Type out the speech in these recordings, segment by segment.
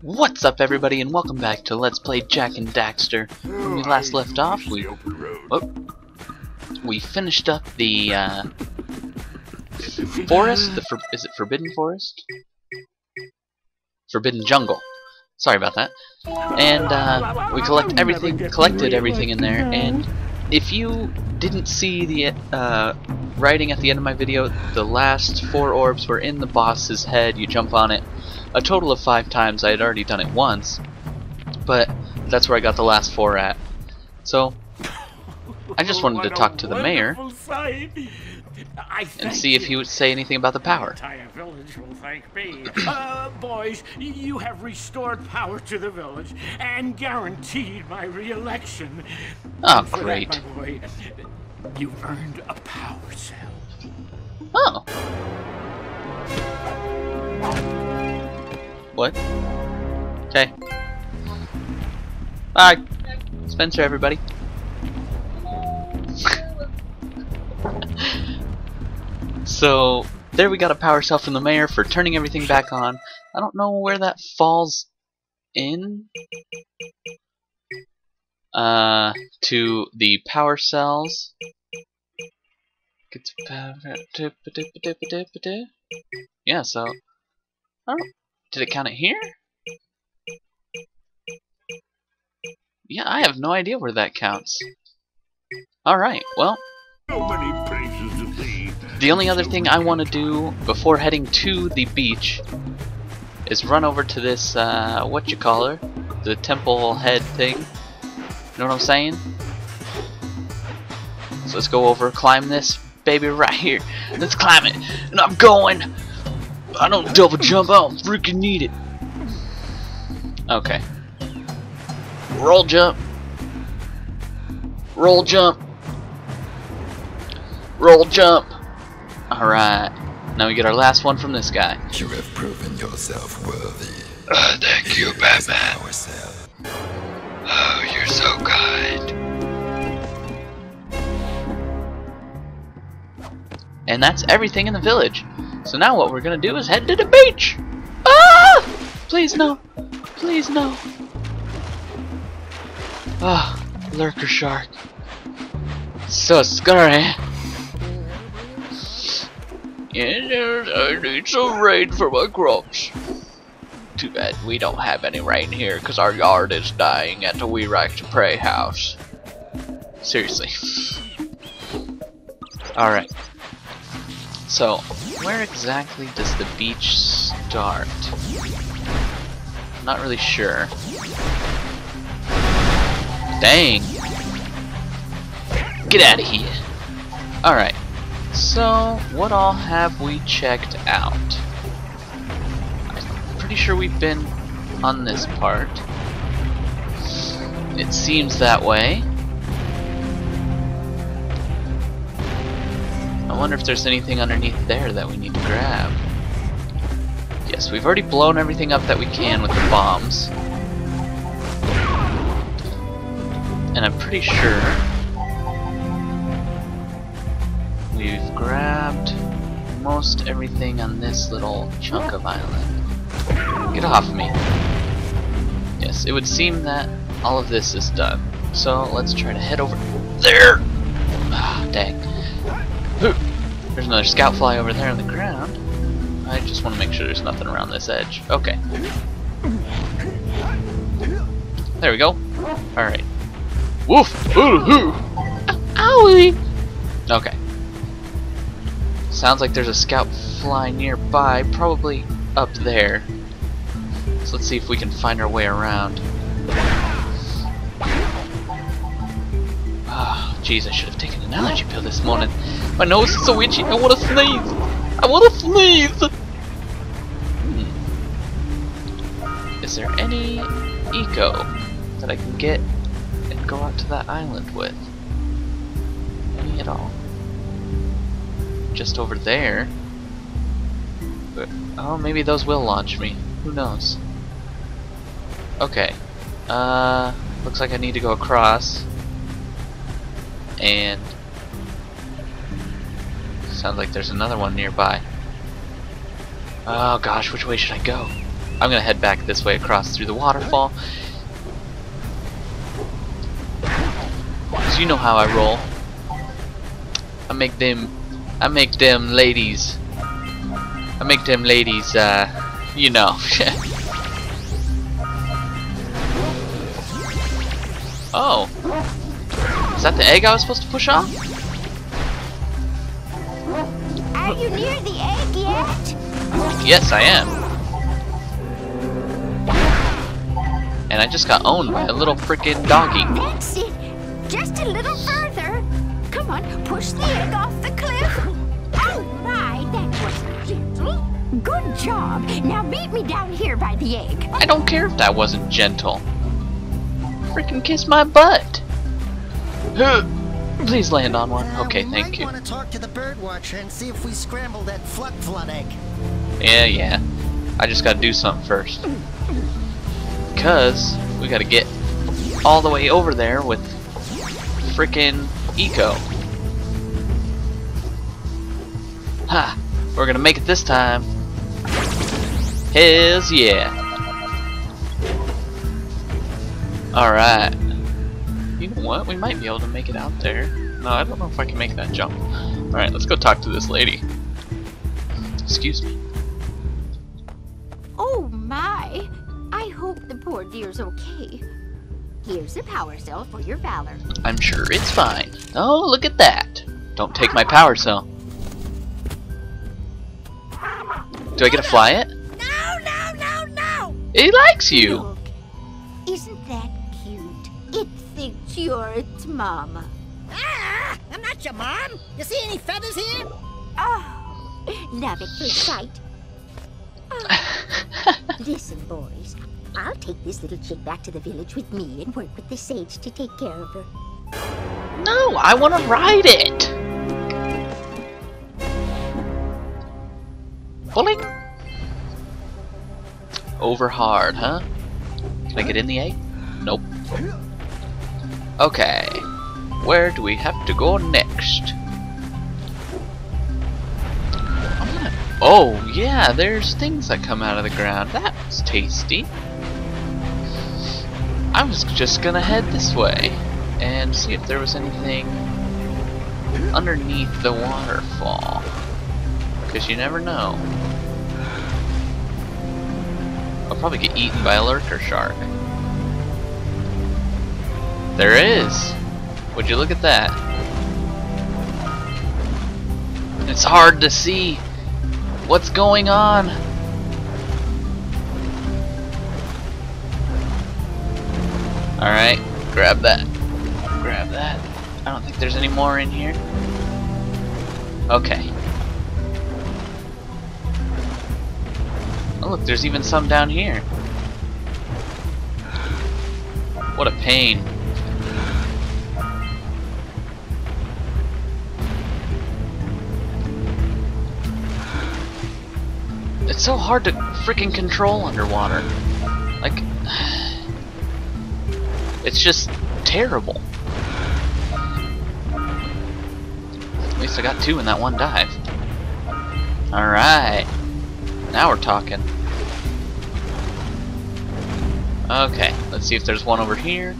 What's up everybody and welcome back to Let's Play Jak and Daxter. When we last left off, we oh, we finished up the uh, forest. The for, is it Forbidden Forest? Forbidden Jungle. Sorry about that. And uh, we collect everything, collected everything in there. And if you didn't see the uh, writing at the end of my video, the last four orbs were in the boss's head. You jump on it a total of five times. I had already done it once, but that's where I got the last four at. So, I just wanted to talk to the mayor and see if he would say anything about the power. entire village will thank me. uh, boys, you have restored power to the village and guaranteed my re-election. Oh, For that, great. my boy, you've earned a power cell. Oh. What? Okay. Bye. Spencer, everybody. so, there we got a power cell from the mayor for turning everything back on. I don't know where that falls in. Uh, to the power cells. Yeah, so. I don't. Did it count it here? Yeah, I have no idea where that counts. Alright, well, the only other thing I want to do before heading to the beach is run over to this, uh, what you call her? The temple head thing. You know what I'm saying? So let's go over, climb this baby right here. Let's climb it. And I'm going. I don't double jump, I don't freaking need it. Okay. Roll jump. Roll jump. Roll jump. Alright. Now we get our last one from this guy. You have proven yourself worthy. Uh, thank you, Batman. Oh, you're so kind. And that's everything in the village. So now what we're gonna do is head to the beach. Ah! Please no. Please no. Ah, lurker shark. So scary. Yes, I need some rain for my crops. Too bad we don't have any rain here because our yard is dying at the We Right to Pray house. Seriously. Alright. So, where exactly does the beach start? Not really sure. Dang! Get out of here! Alright. So, what all have we checked out? I'm pretty sure we've been on this part. It seems that way. Wonder if there's anything underneath there that we need to grab. Yes, we've already blown everything up that we can with the bombs. And I'm pretty sure we've grabbed most everything on this little chunk of island. Get off me. Yes, it would seem that all of this is done. So let's try to head over there. Ah, dang. There's another scout fly over there on the ground. I just want to make sure there's nothing around this edge. Okay. There we go. Alright. Woof! Ooh. Owie! Okay. Sounds like there's a scout fly nearby, probably up there. So let's see if we can find our way around. Ah. Jeez, I should have taken an allergy pill this morning. My nose is so itchy. I want to sneeze. I want to sneeze. Hmm. Is there any eco that I can get and go out to that island with? Any at all? Just over there. Oh, maybe those will launch me. Who knows? Okay. Uh, looks like I need to go across. And sounds like there's another one nearby. Oh gosh, which way should I go? I'm gonna head back this way across through the waterfall. Cause you know how I roll. I make them, I make them ladies, I make them ladies, uh, you know. oh, is that the egg I was supposed to push off? Are you near the egg yet? Yes, I am. And I just got owned by a little freaking doggy. That's it. Just a little further. Come on, push the egg off the cliff. Oh my, that was gentle. Good job. Now meet me down here by the egg. I don't care if that wasn't gentle. Freaking kiss my butt. Please land on one. Okay, we thank you. want to talk to the bird watcher and see if we scramble that flut flut egg. Yeah, yeah. I just gotta do something first. Because we gotta get all the way over there with frickin' Eco. Ha! We're gonna make it this time. Hells yeah. Alright. You know what? We might be able to make it out there. No, I don't know if I can make that jump. Alright, let's go talk to this lady. Excuse me. Oh my. I hope the poor dear's okay. Here's a power cell for your valor. I'm sure it's fine. Oh, look at that. Don't take my power cell. Do I get to fly it? No, no, no, no! It likes you. You're its mama. Ah, I'm not your mom. You see any feathers here? Oh, love at first sight. Oh. Listen, boys. I'll take this little chick back to the village with me and work with the sage to take care of her. No, I want to ride it. Pulling. Over hard, huh? Can I get in the egg? Nope. Okay. Where do we have to go next? Gonna- Oh, yeah, there's things that come out of the ground. That was tasty. I was just gonna head this way and see if there was anything underneath the waterfall. Because you never know. I'll probably get eaten by a lurker shark. There is! Would you look at that? It's hard to see what's going on. Alright, grab that. Grab that. I don't think there's any more in here. Okay. Oh look, there's even some down here. What a pain. It's so hard to freaking control underwater. Like, it's just terrible. At least I got two in that one dive. Alright. Now we're talking. Okay, let's see if there's one over here.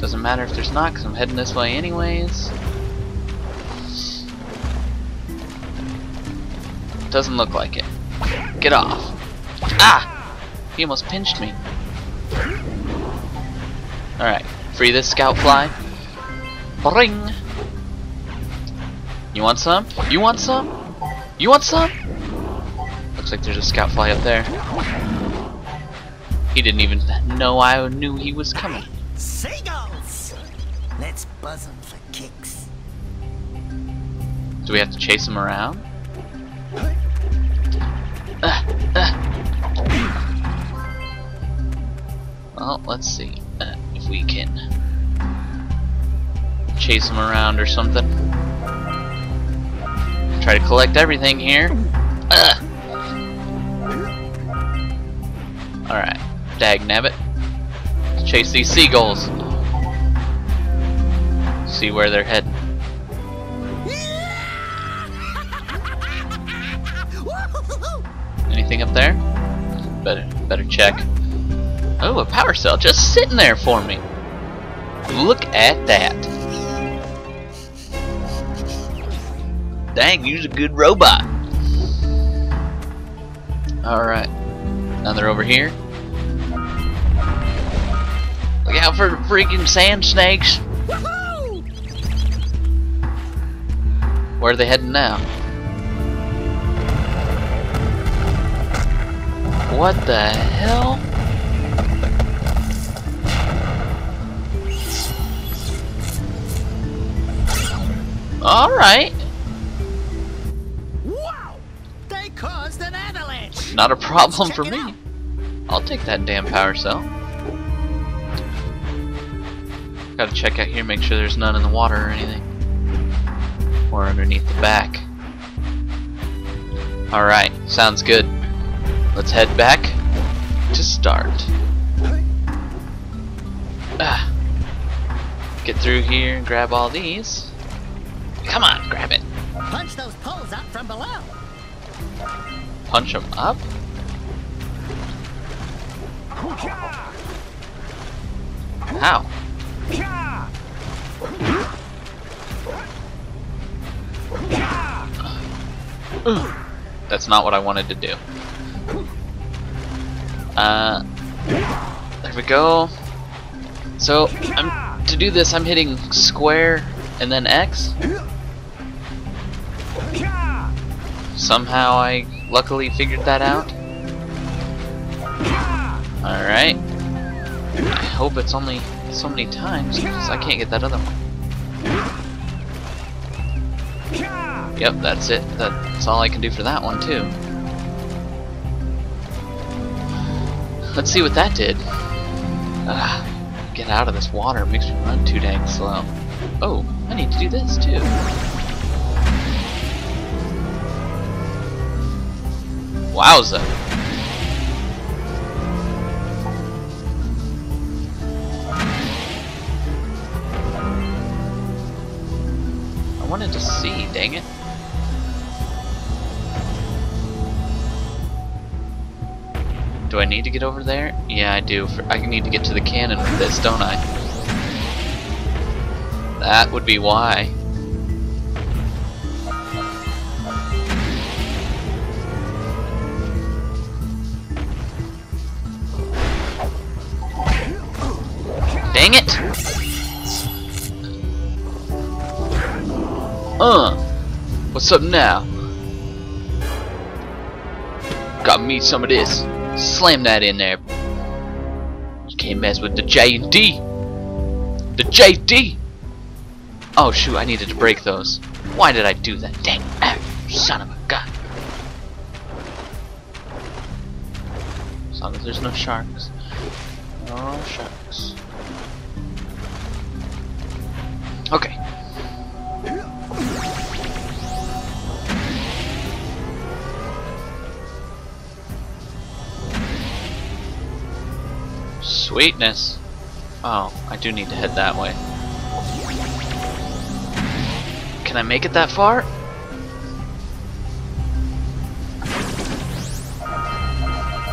Doesn't matter if there's not, because I'm heading this way anyways. Doesn't look like it. Get off. Ah! He almost pinched me. Alright, free this scout fly. Bring! You want some? You want some? You want some? Looks like there's a scout fly up there. He didn't even know I knew he was coming. Seagulls! Let's buzz them for kicks. Do we have to chase him around? Well, let's see uh, if we can chase him around or something. Try to collect everything here. Alright, dag nabbit. Chase these seagulls. See where they're heading. Anything up there? Better better check. Oh, a power cell just sitting there for me. Look at that. Dang, you're a good robot. Alright. Now they're over here. Look out for the freaking sand snakes. Where are they heading now? What the hell? Alright. Wow! They caused an avalanche! Not a problem Check for me. out. I'll take that damn power cell. Gotta check out here, make sure there's none in the water or anything. Or underneath the back. Alright, sounds good. Let's head back to start. Ah. Get through here and grab all these. Come on, grab it. Punch those poles up from below! Punch them up. How? That's not what I wanted to do. Uh, there we go. So, I'm, to do this, I'm hitting square and then X. Somehow I luckily figured that out. Alright. I hope it's only so many times because I can't get that other one. Yep, that's it. That's all I can do for that one too. Let's see what that did. Ah, get out of this water. It makes me run too dang slow. Oh, I need to do this too. Wowza. I wanted to see, dang it. Do I need to get over there? Yeah, I do. I need to get to the cannon with this, don't I? That would be why. Dang it! Uh, what's up now? Got me some of this. Slam that in there. You can't mess with the J and D. The JD. Oh shoot, I needed to break those. Why did I do that? Dang, ah, son of a gun. As long as there's no sharks. No sharks. Okay. Sweetness. Oh, I do need to head that way. Can I make it that far?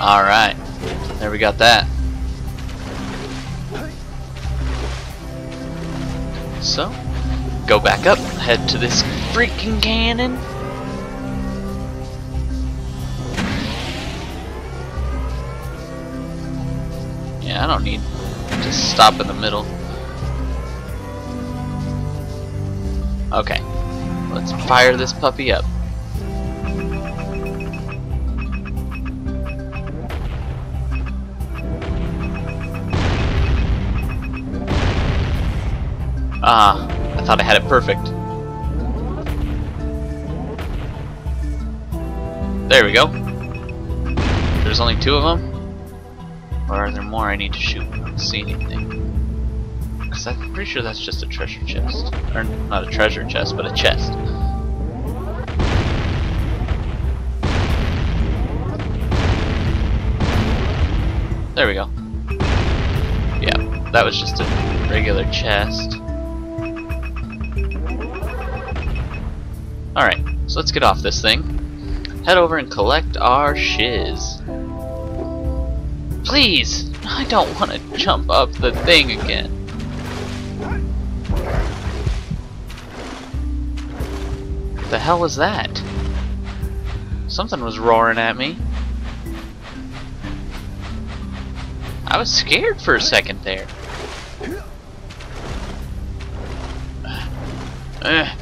Alright. There we got that. So, go back up, head to this freaking cannon. Don't need to stop in the middle. Okay, let's fire this puppy up. Ah, I thought I had it perfect. There we go. There's only two of them? Or are there more I need to shoot? I don't see anything. Because I'm pretty sure that's just a treasure chest. Or, not a treasure chest, but a chest. There we go. Yeah, that was just a regular chest. Alright, so let's get off this thing. Head over and collect our shiz. Please! I don't want to jump up the thing again. What the hell was that? Something was roaring at me. I was scared for a second there. Uh.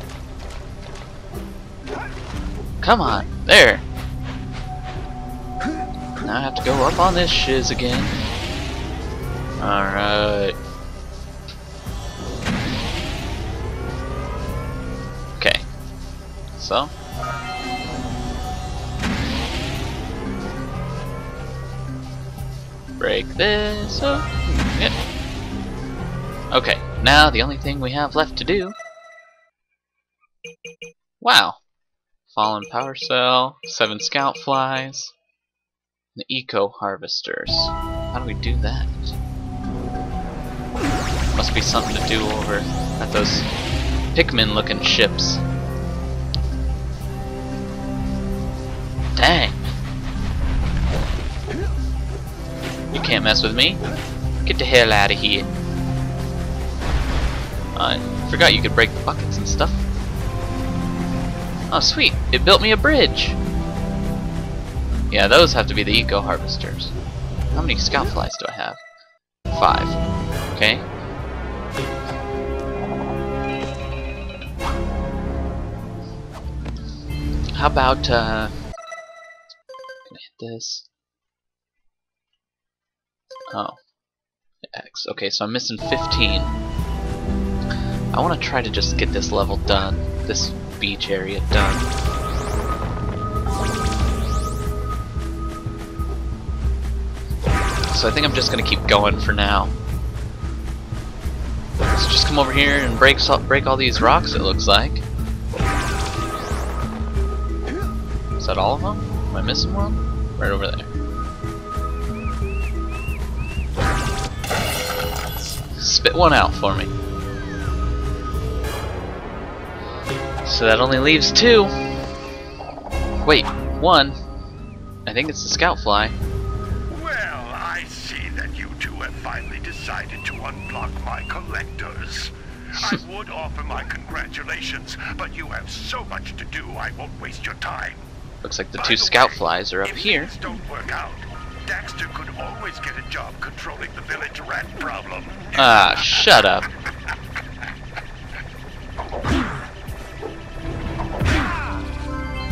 Come on, there. Now I have to go up on this shiz again. Alright. Okay. So. Break this up. Okay, now the only thing we have left to do. Wow. Fallen power cell, seven scout flies, the eco harvesters. How do we do that? Must be something to do over at those Pikmin looking ships. Dang. You can't mess with me. Get the hell out of here. I forgot you could break the buckets and stuff. Oh sweet, it built me a bridge. Yeah, those have to be the eco harvesters. How many scout flies do I have? Five. Okay. How about uh can I hit this? Oh. X. Okay, so I'm missing 15. I want to try to just get this level done. This beach area done. So I think I'm just gonna keep going for now. So just come over here and break break all these rocks. It looks like. Is that all of them? Am I missing one? Right over there. Spit one out for me. So that only leaves two. Wait, one. I think it's the scout fly. Collectors. I would offer my congratulations, but you have so much to do, I won't waste your time. Looks like the By two the scout way, flies are up if here. things don't work out, Daxter could always get a job controlling the village rat problem. Ah, shut up.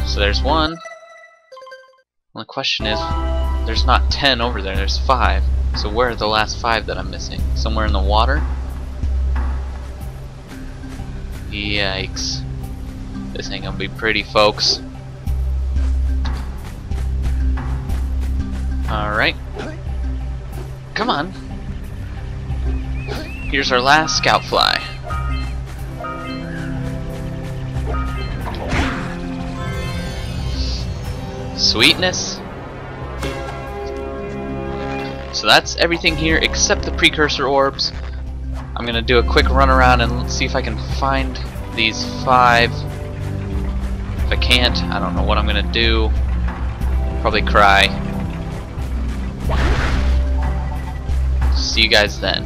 So there's one. Well, the question is, there's not ten over there, there's five. So where are the last five that I'm missing? Somewhere in the water? Yikes. This ain't gonna be pretty, folks. Alright. Come on. Here's our last scout fly. Sweetness. So that's everything here except the precursor orbs. I'm gonna do a quick run around and see if I can find these five. If I can't, I don't know what I'm gonna do. Probably cry. See you guys then.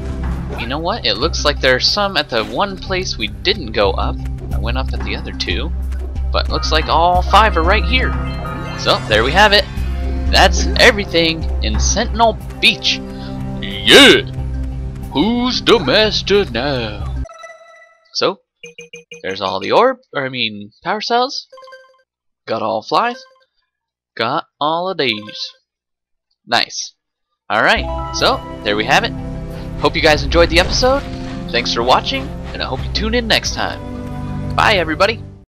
You know what? It looks like there's some at the one place we didn't go up. I went up at the other two. But looks like all five are right here. So, there we have it. That's everything in Sentinel Beach. Yeah! Who's the master now? So, there's all the orb, or I mean, power cells. Got all flies. Got all of these. Nice. Alright, so, there we have it. Hope you guys enjoyed the episode. Thanks for watching, and I hope you tune in next time. Bye, everybody.